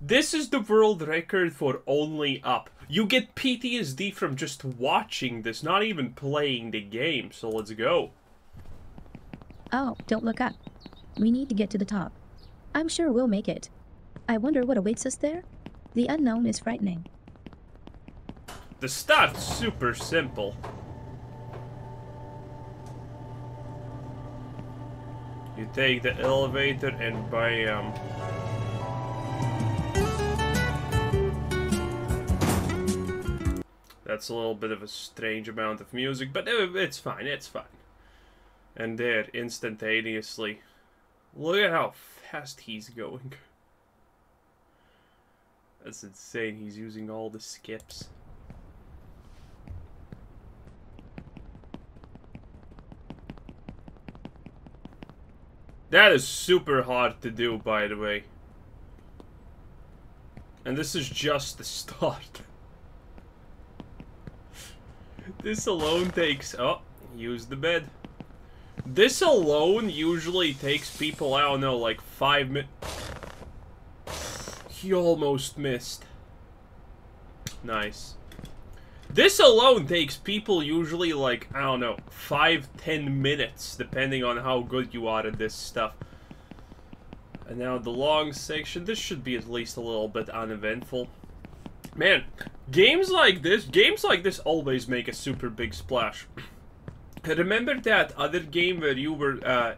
This is the world record for only up. You get PTSD from just watching this, not even playing the game, so let's go. Oh, don't look up. We need to get to the top. I'm sure we'll make it. I wonder what awaits us there? The unknown is frightening. The start's super simple. You take the elevator and bam. That's a little bit of a strange amount of music, but uh, it's fine, it's fine. And there, instantaneously. Look at how fast he's going. That's insane, he's using all the skips. That is super hard to do, by the way. And this is just the start. This alone takes... Oh, use the bed. This alone usually takes people, I don't know, like five minutes. He almost missed. Nice. This alone takes people usually like, I don't know, five, ten minutes, depending on how good you are at this stuff. And now the long section, this should be at least a little bit uneventful. Man, games like this, games like this always make a super big splash. Remember that other game where you were uh,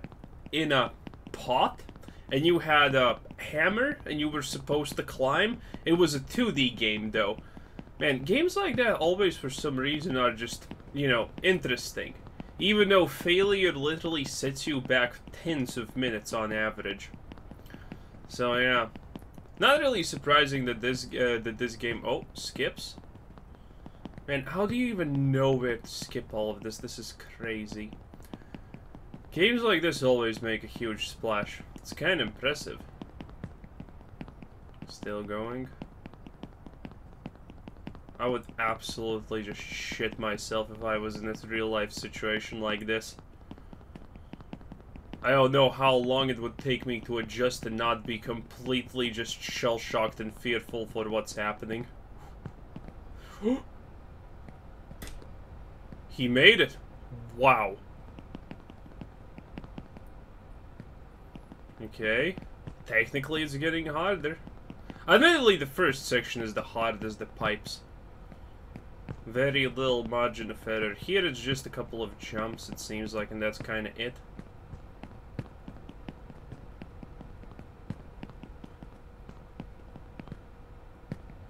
in a pot and you had a hammer and you were supposed to climb? It was a 2D game though. Man, games like that always for some reason are just, you know, interesting. Even though failure literally sets you back tens of minutes on average. So yeah. Not really surprising that this uh, that this game oh skips. Man, how do you even know where to skip all of this? This is crazy. Games like this always make a huge splash. It's kind of impressive. Still going. I would absolutely just shit myself if I was in a real life situation like this. I don't know how long it would take me to adjust and not be completely just shell-shocked and fearful for what's happening. he made it. Wow. Okay. Technically, it's getting harder. Admittedly, the first section is the hardest, the pipes. Very little margin of error. Here it's just a couple of jumps, it seems like, and that's kind of it.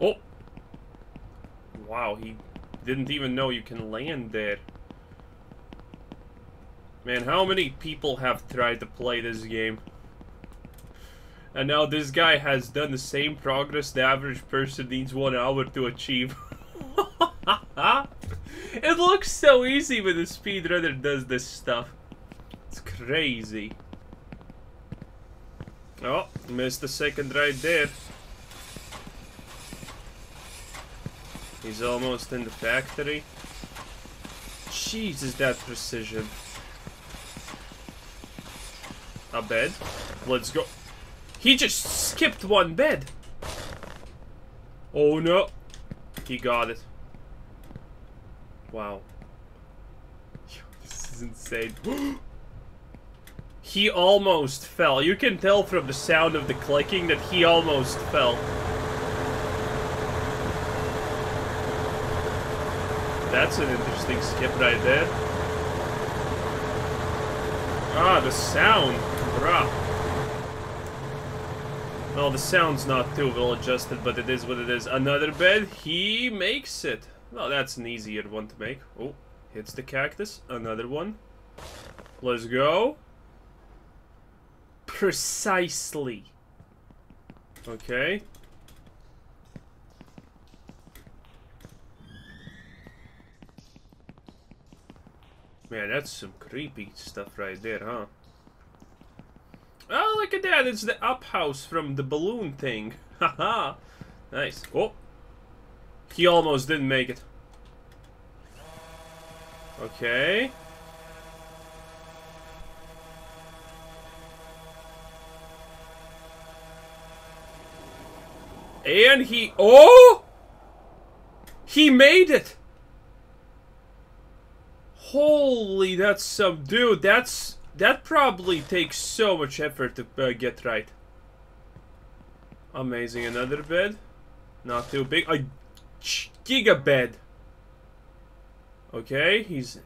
Oh! Wow, he didn't even know you can land there. Man, how many people have tried to play this game? And now this guy has done the same progress the average person needs one hour to achieve. it looks so easy when the speedrunner does this stuff. It's crazy. Oh, missed a second right there. He's almost in the factory. Jesus, that precision. A bed? Let's go. He just skipped one bed. Oh no. He got it. Wow. This is insane. he almost fell. You can tell from the sound of the clicking that he almost fell. That's an interesting skip right there. Ah, the sound. Bruh. Well, the sound's not too well adjusted, but it is what it is. Another bed. He makes it. Well, that's an easier one to make. Oh, hits the cactus. Another one. Let's go. Precisely. Okay. Man, that's some creepy stuff right there, huh? Oh, look at that. It's the up house from the balloon thing. Haha. nice. Oh. He almost didn't make it. Okay. And he... Oh! He made it! Holy, that's some... Dude, that's... That probably takes so much effort to uh, get right. Amazing. Another bed. Not too big. A giga bed. Okay, he's...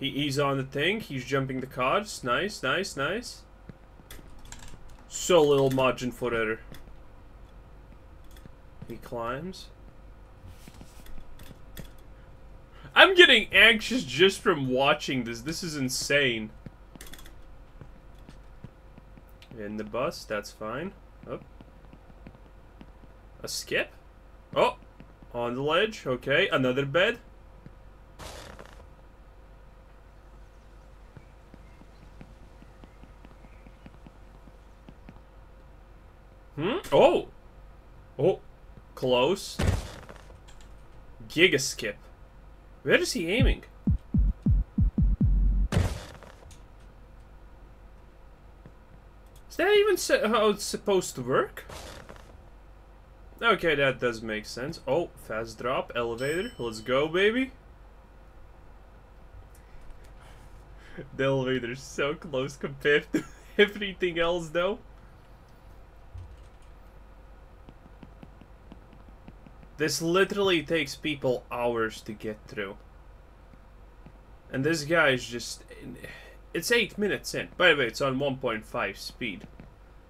He, he's on the thing. He's jumping the cards. Nice, nice, nice. So little margin for error. He climbs. I'm getting anxious just from watching this. This is insane. In the bus, that's fine. Oh. A skip? Oh! On the ledge, okay. Another bed. Hmm? Oh! Oh! Close. Giga skip. Where is he aiming? Is that even how it's supposed to work? Okay, that does make sense. Oh, fast drop, elevator. Let's go, baby. the elevator's so close compared to everything else, though. This literally takes people hours to get through. And this guy is just... It's 8 minutes in. By the way, it's on 1.5 speed.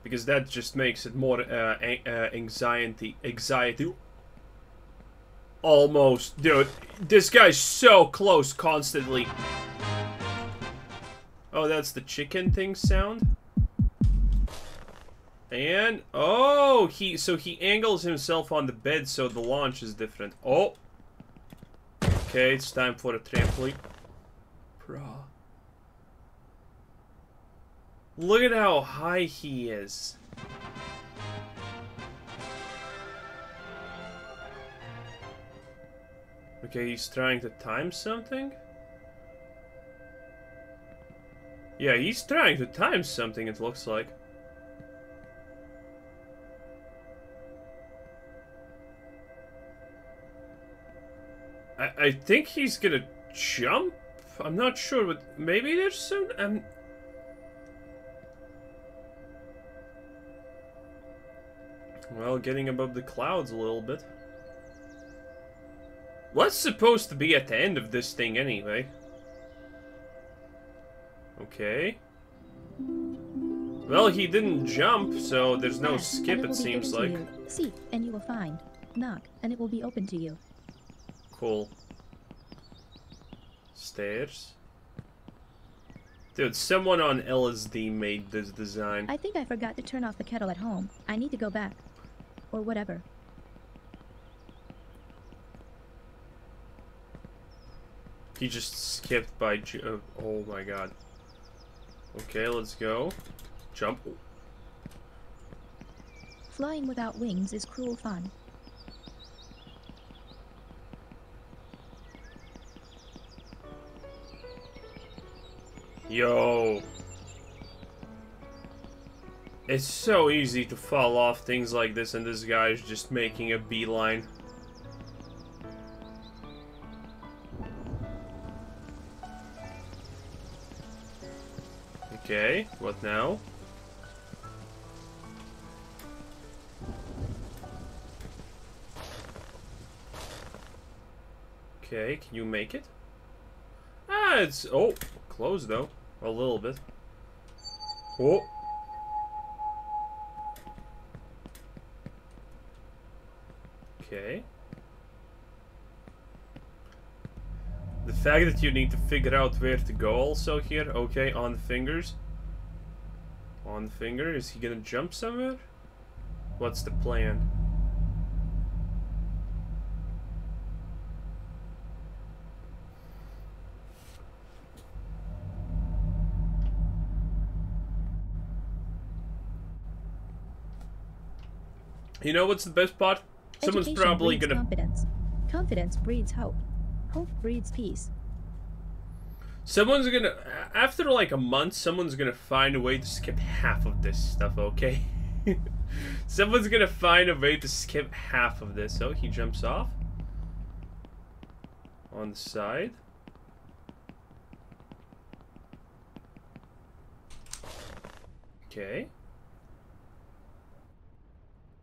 Because that just makes it more uh, uh, anxiety... Anxiety... Almost. Dude, this guy's so close constantly. Oh, that's the chicken thing sound? And, oh, he, so he angles himself on the bed so the launch is different. Oh. Okay, it's time for a trampoline. Bro. Look at how high he is. Okay, he's trying to time something? Yeah, he's trying to time something, it looks like. I, I think he's gonna jump. I'm not sure, but maybe there's some. Um, well, getting above the clouds a little bit. What's supposed to be at the end of this thing anyway? Okay. Well, he didn't jump, so there's no skip, it seems like. See, and you will find. Knock, and it will be open to you. Cool. Stairs. Dude, someone on LSD made this design. I think I forgot to turn off the kettle at home. I need to go back. Or whatever. He just skipped by... Oh, oh my god. Okay, let's go. Jump. Flying without wings is cruel fun. Yo. It's so easy to fall off things like this and this guy's just making a beeline. Okay, what now? Okay, can you make it? Ah, it's... Oh, close though. A little bit. Oh. Okay. The fact that you need to figure out where to go also here. Okay, on the fingers. On the finger. Is he gonna jump somewhere? What's the plan? You know what's the best part? Someone's Education probably gonna. Confidence. Confidence breeds hope. Hope breeds peace. Someone's gonna. After like a month, someone's gonna find a way to skip half of this stuff, okay? Someone's gonna find a way to skip half of this. Oh, he jumps off. On the side. Okay.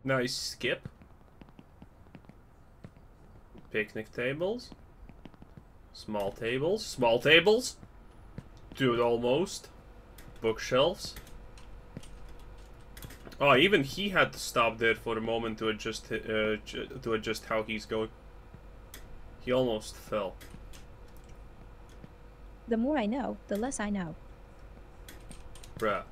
Nice skip. Picnic tables. Small tables. Small tables. Do it almost. Bookshelves. Oh, even he had to stop there for a moment to adjust uh, to adjust how he's going. He almost fell. The more I know, the less I know. Bruh.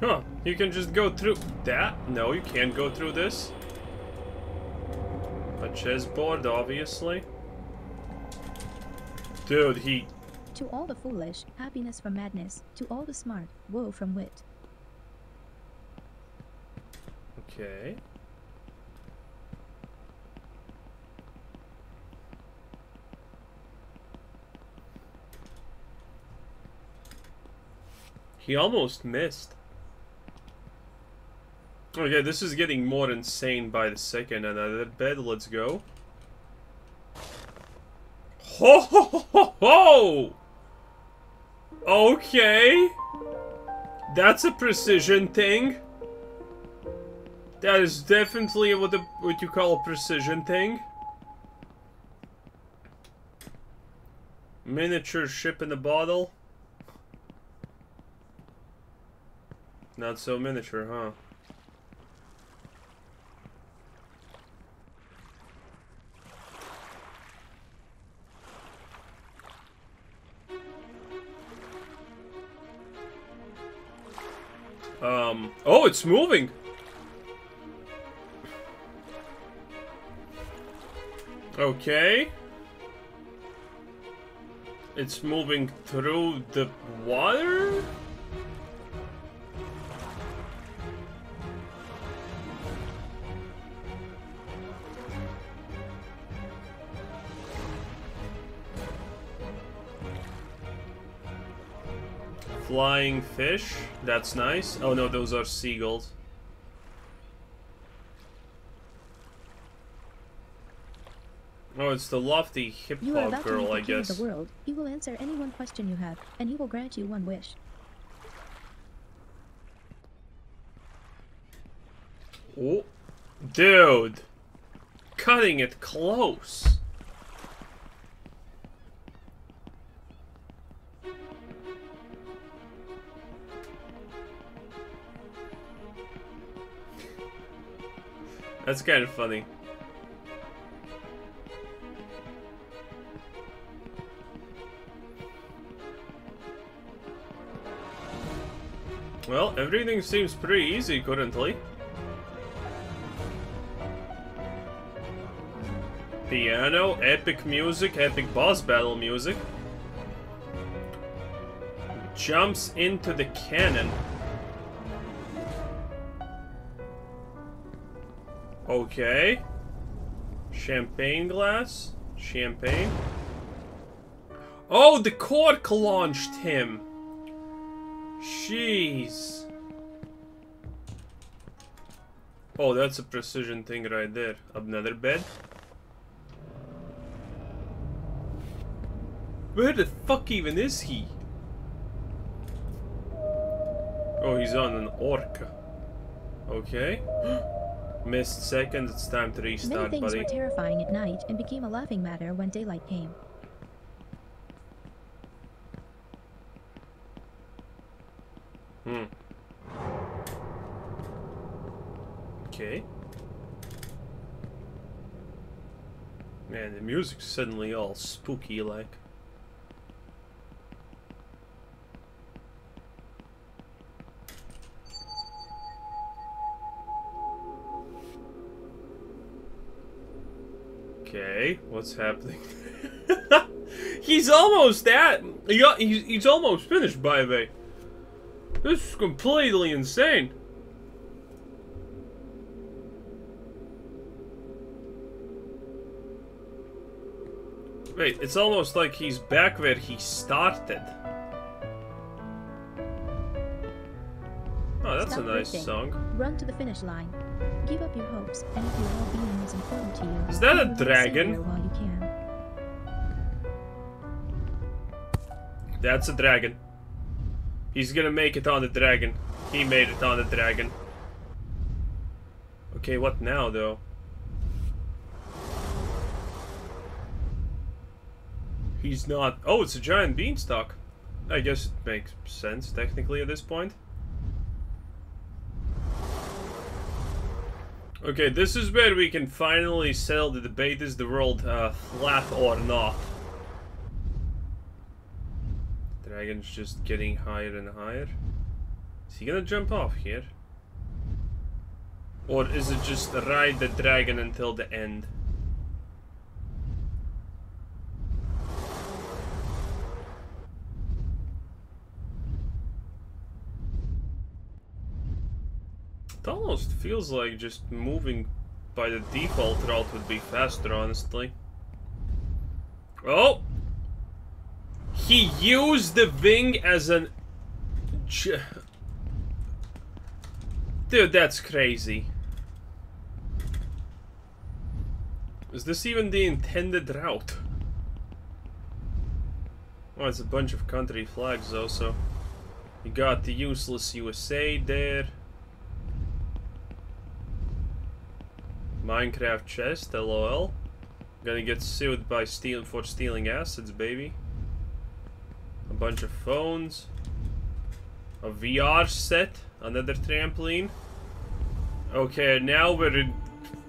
Huh, you can just go through that? No, you can't go through this. A chessboard, obviously. Dude, he... To all the foolish, happiness from madness. To all the smart, woe from wit. Okay. He almost missed. Okay, this is getting more insane by the second. Another bed, let's go. Ho ho ho ho ho! Okay. That's a precision thing. That is definitely what, the, what you call a precision thing. Miniature ship in a bottle. Not so miniature, huh? It's moving. Okay. It's moving through the water? Flying fish. That's nice. Oh no, those are seagulls. Oh, it's the lofty hip hop girl, I guess. the world. He will answer any one question you have, and he will grant you one wish. Oh, dude, cutting it close. That's kind of funny. Well, everything seems pretty easy currently. Piano, epic music, epic boss battle music. Jumps into the cannon. Okay. Champagne glass. Champagne. Oh, the cord launched him. Jeez. Oh, that's a precision thing right there. Another bed. Where the fuck even is he? Oh, he's on an orca. Okay. Oh, Missed second, it's time to Many restart, things buddy. were terrifying at night and became a laughing matter when daylight came. Hmm. Okay. Man, the music's suddenly all spooky what's happening? he's almost at. He he's, he's almost finished, by the way. This is completely insane. Wait, it's almost like he's back where he started. Oh, that's Stop a nice song. Run to the finish line. Give up your hopes, and if your well-being is important to you, Is that a you will stay dragon? While you can. That's a dragon. He's gonna make it on the dragon. He made it on the dragon. Okay, what now, though? He's not... Oh, it's a giant beanstalk. I guess it makes sense, technically, at this point. Okay, this is where we can finally settle the debate, is the world uh, flat or not? Dragon's just getting higher and higher. Is he gonna jump off here? Or is it just ride the dragon until the end? Feels like just moving by the default route would be faster, honestly. Oh! He used the wing as an... Dude, that's crazy. Is this even the intended route? Oh, it's a bunch of country flags though, so... You got the useless USA there. Minecraft chest, lol. Gonna get sued by stealing for stealing acids, baby. A bunch of phones. A VR set. Another trampoline. Okay, now we're in...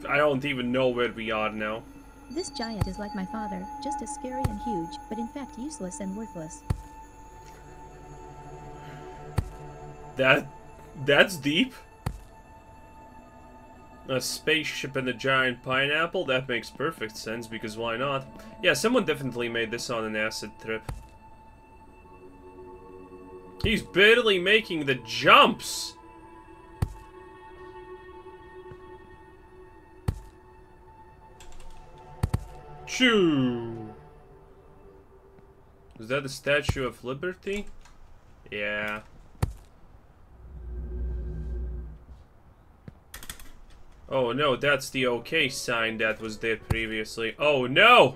I don't even know where we are now. This giant is like my father, just as scary and huge, but in fact useless and worthless. That... That's deep. A spaceship and a giant pineapple? That makes perfect sense, because why not? Yeah, someone definitely made this on an acid trip. He's barely making the jumps! Choo! Is that the Statue of Liberty? Yeah. Oh no, that's the OK sign that was there previously. Oh no!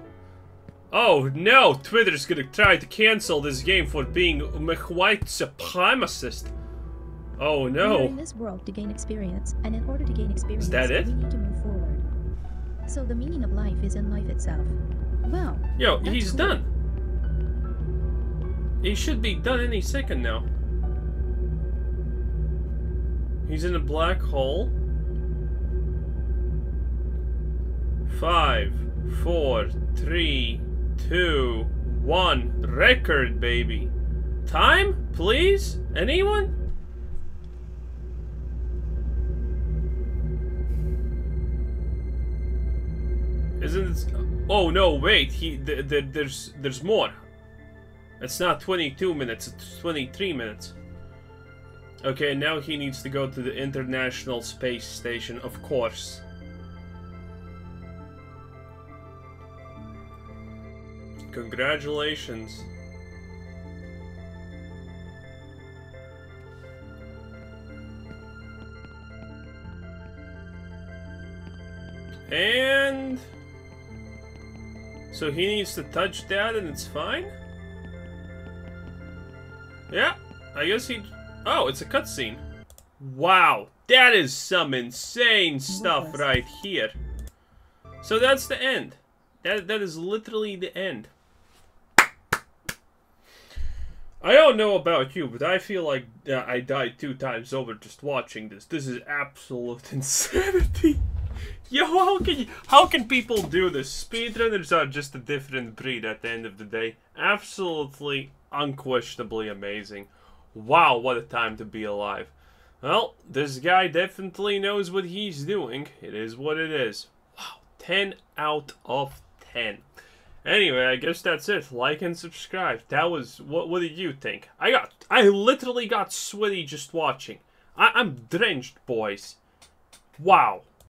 Oh no! Twitter's gonna try to cancel this game for being white supremacist. Oh no. in this world to gain experience, and in order to gain experience, is that it? we need to move forward. So the meaning of life is in life itself. Well, Yo, he's cool. done. He should be done any second now. He's in a black hole. Five, four, three, two, one. Record, baby. Time, please? Anyone? Isn't it? Oh no! Wait. He th th there's there's more. It's not 22 minutes. It's 23 minutes. Okay, now he needs to go to the International Space Station, of course. Congratulations. And... So he needs to touch that and it's fine? Yeah, I guess he... Oh, it's a cutscene. Wow, that is some insane stuff right here. So that's the end. That That is literally the end. I don't know about you, but I feel like uh, I died two times over just watching this. This is absolute insanity. Yo, how can how can people do this? Speedrunners are just a different breed at the end of the day. Absolutely, unquestionably amazing. Wow, what a time to be alive. Well, this guy definitely knows what he's doing. It is what it is. Wow, 10 out of 10. Anyway, I guess that's it. Like and subscribe. That was what. What did you think? I got. I literally got sweaty just watching. I, I'm drenched, boys. Wow.